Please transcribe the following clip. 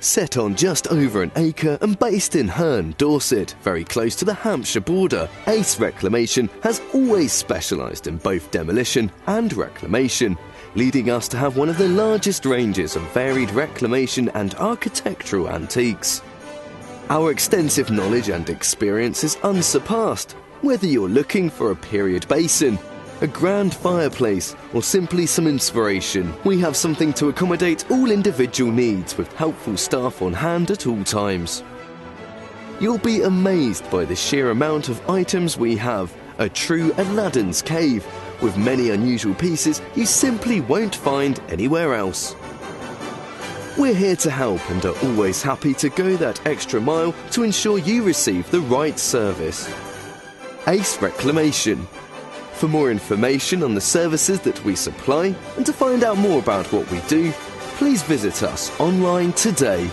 Set on just over an acre and based in Hurn, Dorset, very close to the Hampshire border, Ace Reclamation has always specialised in both demolition and reclamation, leading us to have one of the largest ranges of varied reclamation and architectural antiques. Our extensive knowledge and experience is unsurpassed, whether you're looking for a period basin, a grand fireplace, or simply some inspiration, we have something to accommodate all individual needs with helpful staff on hand at all times. You'll be amazed by the sheer amount of items we have, a true Aladdin's cave, with many unusual pieces you simply won't find anywhere else. We're here to help and are always happy to go that extra mile to ensure you receive the right service. Ace Reclamation, for more information on the services that we supply and to find out more about what we do, please visit us online today.